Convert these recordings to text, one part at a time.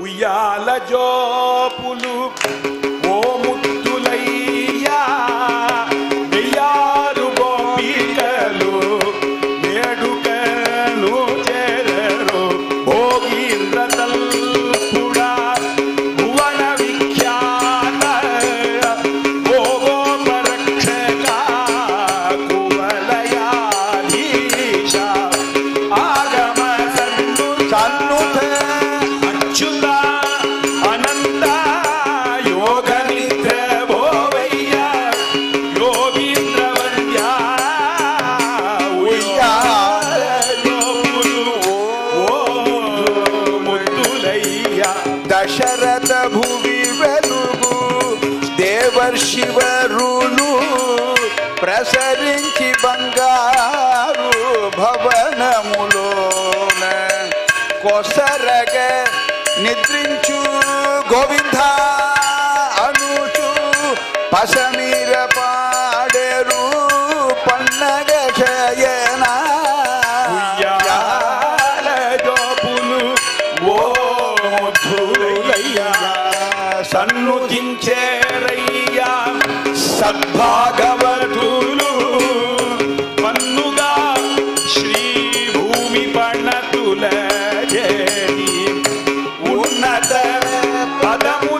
ఉయ్యాల జోపులు దశరథ భువి వెలుగు దేవర్షివరులు ప్రసరించి బంగారు భవనములోన కొసరగ నిద్రించు గోవింద అనుచు పసమీర పాడేరు పన్నగ శయనా జోపులు ఓ ముద్దులయ్య సన్నుతించేరయ్యా సద్భాగవతులు మన్నుగా శ్రీ భూమి పణతుల చేరి ఉన్నత పదము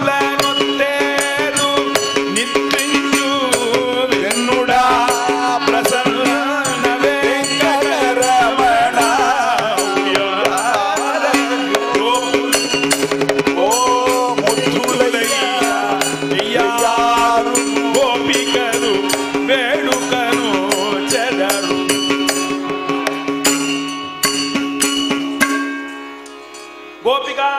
गोपिका